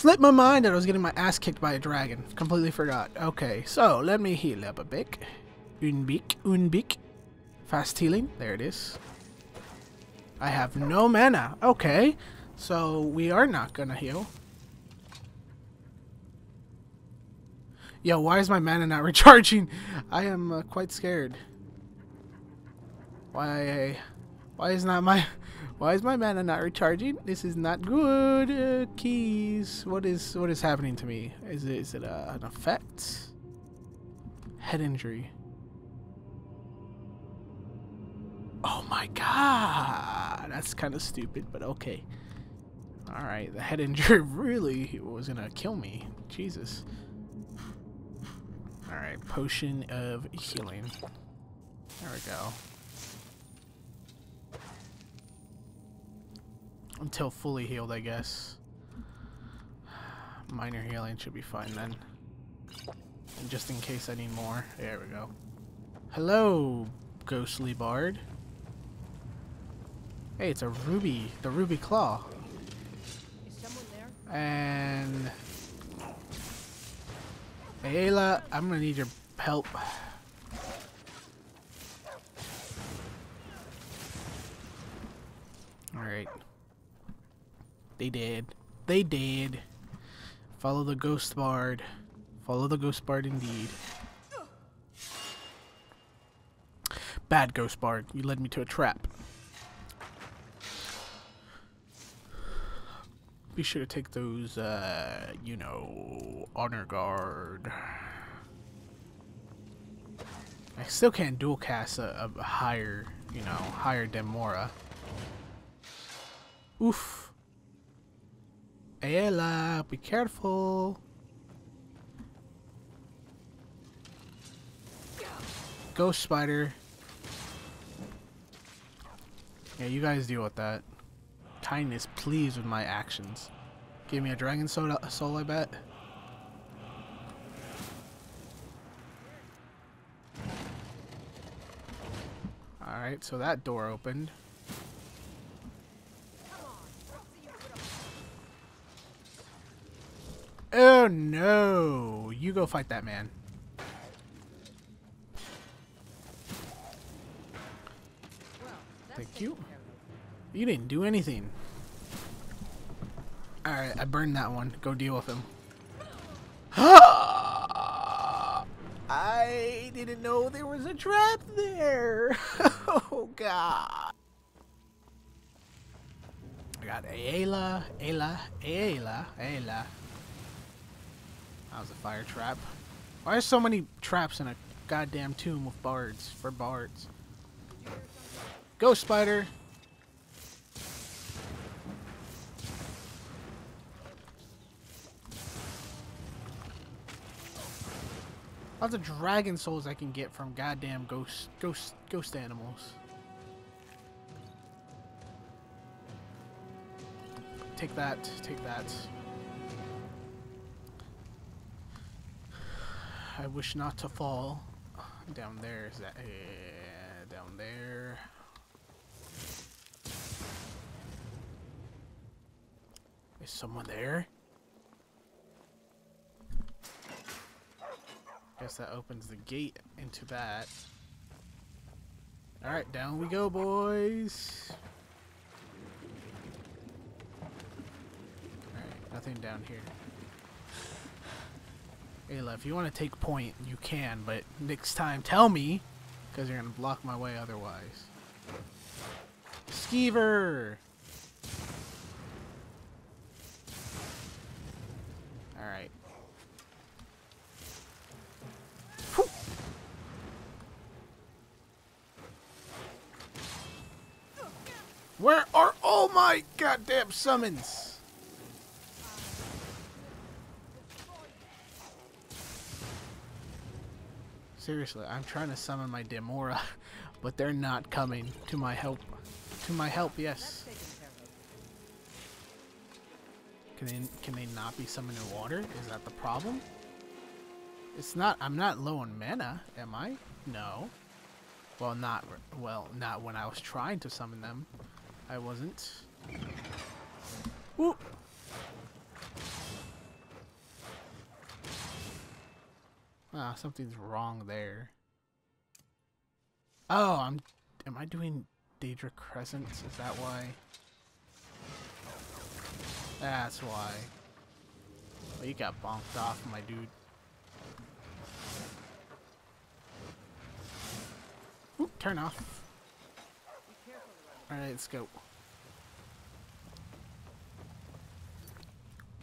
Slipped my mind that I was getting my ass kicked by a dragon. Completely forgot. Okay, so let me heal up a bit. Unbik, unbik. Fast healing. There it is. I have no mana. Okay, so we are not gonna heal. Yo, why is my mana not recharging? I am uh, quite scared. Why? Why is not my? Why is my mana not recharging? This is not good. Uh, keys. What is what is happening to me? Is it is it uh, an effect? Head injury. Oh my god, that's kind of stupid, but okay. All right, the head injury really was gonna kill me. Jesus. All right, potion of healing. There we go. Until fully healed, I guess. Minor healing should be fine then. And just in case I need more. There we go. Hello, ghostly bard. Hey, it's a ruby. The ruby claw. And... Aela, I'm gonna need your help. Alright. They did. They did. Follow the ghost bard. Follow the ghost bard indeed. Bad ghost bard. You led me to a trap. Be sure to take those, uh, you know, honor guard. I still can't dual cast a, a higher, you know, higher Dremora. Oof. Aela, be careful. Ghost spider. Yeah, you guys deal with that. Kindness, please, with my actions. Give me a dragon soul, soul I bet. Alright, so that door opened. Oh no! You go fight that man. Thank you. You didn't do anything. Alright, I burned that one. Go deal with him. I didn't know there was a trap there. oh god. I got Aela, Aela, Aela, Aela. That was a fire trap. Why are so many traps in a goddamn tomb with bards for bards? Ghost spider. Lots of dragon souls I can get from goddamn ghost ghost ghost animals. Take that, take that. I wish not to fall. Down there is that uh, down there. Is someone there? Guess that opens the gate into that. Alright, down we go, boys. Alright, nothing down here. Aela, if you want to take point, you can, but next time tell me, because you're going to block my way otherwise. Skeever! Alright. Where are all my goddamn summons? Seriously, I'm trying to summon my Dremora, but they're not coming to my help. To my help, yes. Can they, can they not be summoned in water? Is that the problem? It's not, I'm not low on mana, am I? No. Well, not, well, not when I was trying to summon them. I wasn't. Whoop! Ah, something's wrong there. Oh, I'm... Am I doing Daedra Crescents? Is that why? That's why. Well, you got bonked off, my dude. Turn off. Alright, let's go.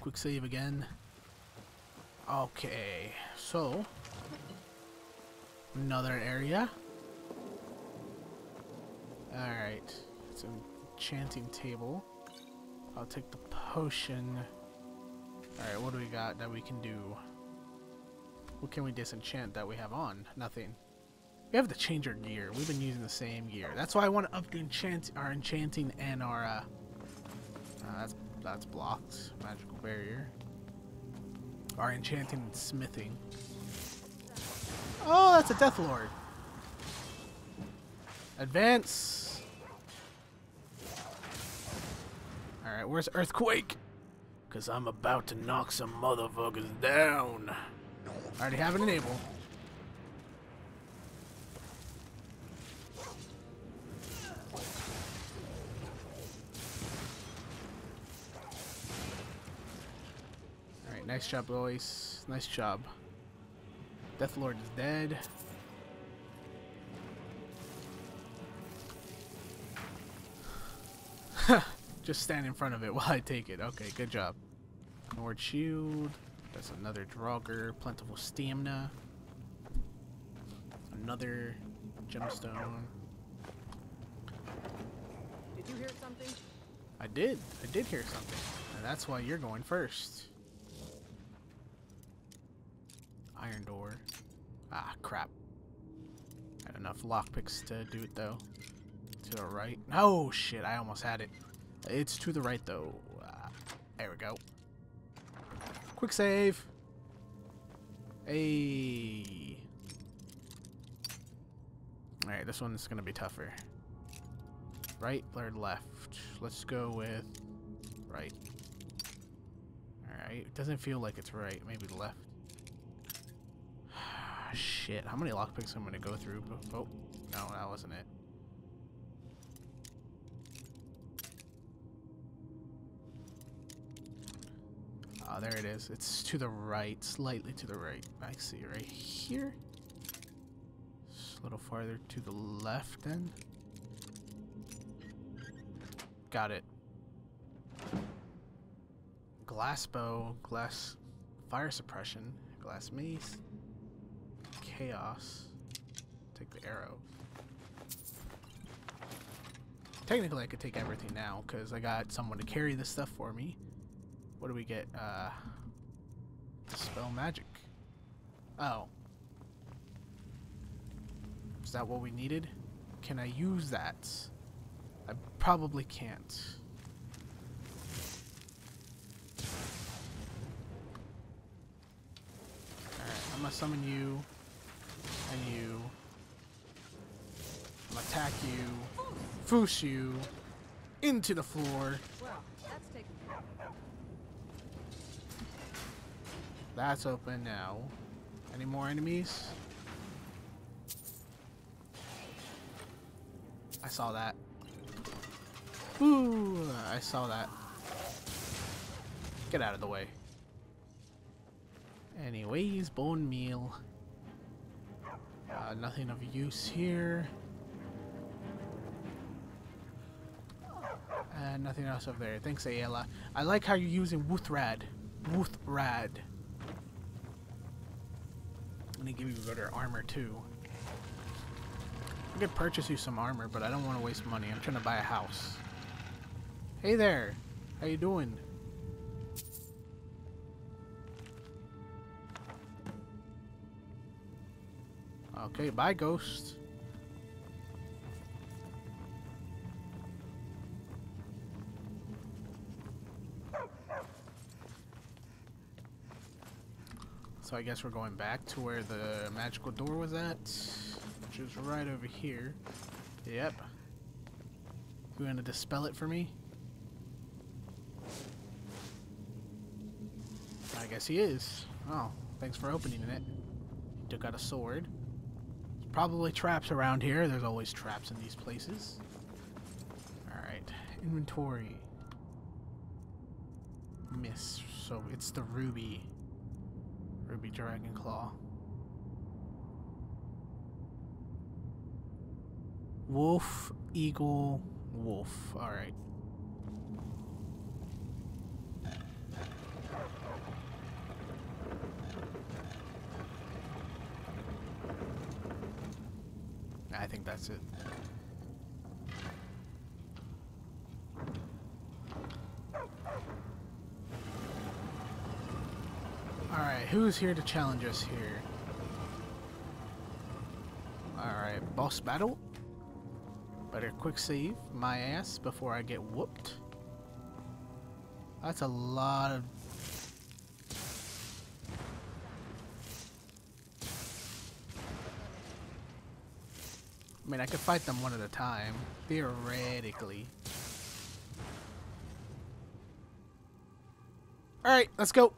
Quick save again. Okay, so another area. Alright, it's an enchanting table. I'll take the potion. Alright, what do we got that we can do? What can we disenchant that we have on? Nothing. We have to change our gear. We've been using the same gear. That's why I want to up the enchant our enchanting and our uh, uh, that's that's blocked. Magical barrier. Our enchanting and smithing. Oh, that's a Death Lord. Advance. Alright, where's Earthquake? Because I'm about to knock some motherfuckers down. I already have it enabled. Alright, nice job, boys. Nice job. Death Lord is dead. Just stand in front of it while I take it. Okay, good job. Nord Shield. That's another Draugr. Plentiful Stamina. Another Gemstone. Did you hear something? I did. I did hear something. And that's why you're going first. Iron door. Ah, crap. I had enough lockpicks to do it, though. To the right. Oh, shit. I almost had it. It's to the right, though. Uh, there we go. Quick save. Hey. Alright, this one's going to be tougher. Right or left? Let's go with right. Alright, it doesn't feel like it's right. Maybe left. Shit, how many lockpicks I'm going to go through? Oh, no, that wasn't it. Oh, there it is. It's to the right, slightly to the right. I see right here. Just a little farther to the left then. Got it. Glass bow, glass fire suppression, glass mace, chaos. Take the arrow. Technically, I could take everything now because I got someone to carry this stuff for me. What do we get? Uh, dispel magic. Oh. Is that what we needed? Can I use that? I probably can't. Alright, I'm gonna summon you you. I'm attack you, foosh you into the floor. That's open now. Any more enemies? I saw that. Ooh, I saw that. Get out of the way. Anyways, bone meal. Uh, nothing of use here. And nothing else over there. Thanks, Aela. I like how you're using Wuuthrad. Wuuthrad. I'm gonna give you better armor too. I could purchase you some armor, but I don't want to waste money. I'm trying to buy a house. Hey there. How you doing? Okay, bye, ghost. So I guess we're going back to where the magical door was at, which is right over here. Yep. You want to dispel it for me? I guess he is. Oh, thanks for opening it. He Took out a sword. Probably traps around here. There's always traps in these places. Alright. Inventory. Miss. So it's the ruby. Ruby Dragon Claw. Wolf, eagle, wolf. Alright. Think that's it. Alright, who's here to challenge us here? Alright, boss battle. Better quick save my ass before I get whooped. That's a lot of... I mean, I could fight them one at a time, theoretically. Alright, let's go.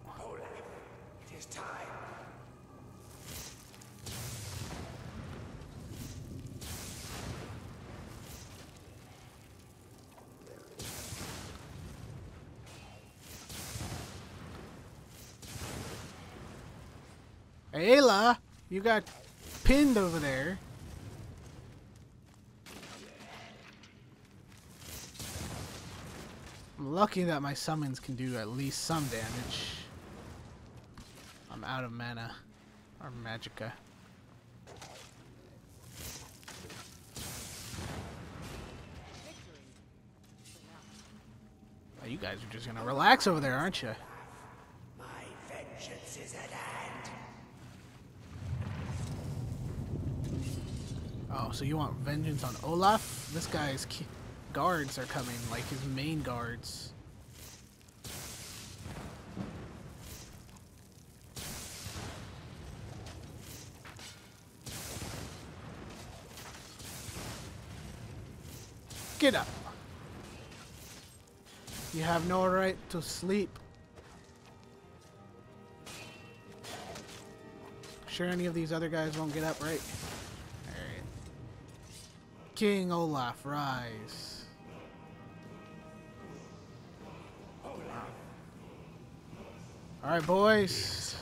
Aela, you got pinned over there. I'm lucky that my summons can do at least some damage. I'm out of mana. Or magicka. Victory. For now. Oh, you guys are just gonna relax over there, aren't you? My vengeance is at hand. Oh, so you want vengeance on Olaf? This guy's ki- guards are coming, like his main guards. Get up. You have no right to sleep. Sure any of these other guys won't get up, right? Alright. King Olaf, rise. Alright, boys.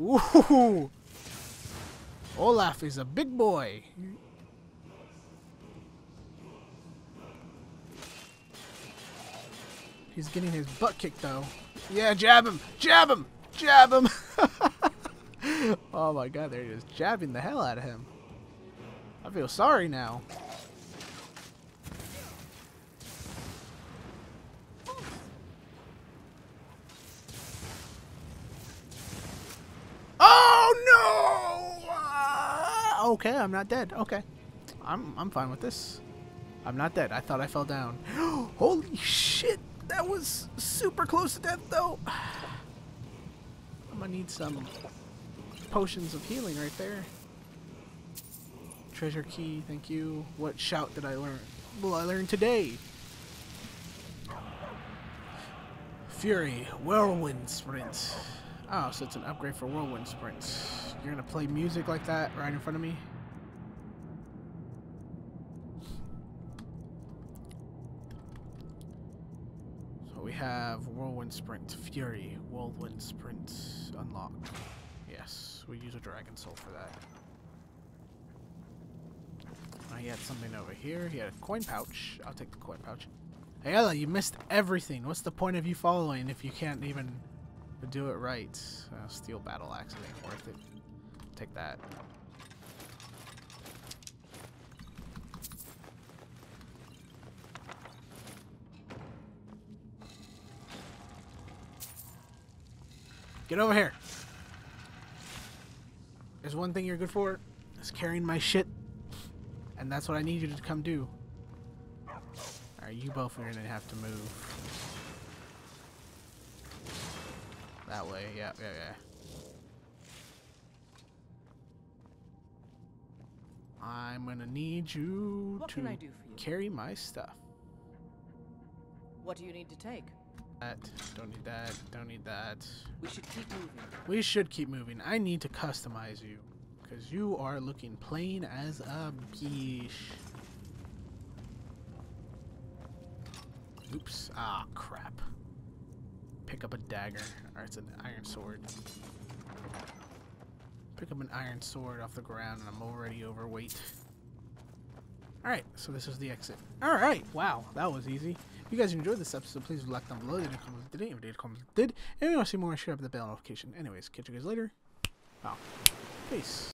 Ooh! Olaf is a big boy. He's getting his butt kicked though. Yeah, jab him! Jab him! Jab him! oh my god, they're just jabbing the hell out of him. I feel sorry now. Oh no! Ah, okay, I'm not dead. Okay, I'm I'm fine with this. I'm not dead. I thought I fell down. Holy shit! That was super close to death, though. I'm gonna need some potions of healing right there. Treasure key, thank you. What shout did I learn? Well, I learned today. Fury, Whirlwind Sprint. Oh, so it's an upgrade for Whirlwind Sprint. You're gonna play music like that right in front of me? So we have Whirlwind Sprint, Fury, Whirlwind Sprint unlocked. Yes, we use a Dragon Soul for that. Oh, he had something over here. He had a coin pouch. I'll take the coin pouch. Ella, you missed everything. What's the point of you following if you can't even do it right? Uh, steel battle axe ain't worth it. Take that. Get over here. There's one thing you're good for. Is carrying my shit. And that's what I need you to come do. Alright, you both are gonna have to move. That way, yeah, yeah, yeah. I'm gonna need you What to can I do for you? carry my stuff. What do you need to take? That. Don't need that. Don't need that. We should keep moving. We should keep moving. I need to customize you. Because you are looking plain as a biche. Oops. Ah, crap. Pick up a dagger. Or it's an iron sword. Pick up an iron sword off the ground and I'm already overweight. Alright, so this is the exit. Alright, wow, that was easy. If you guys enjoyed this episode, please like down below. Did comments did it? If did comments did. And if you want to see more, share up the bell notification. Anyways, catch you guys later. Wow. Peace.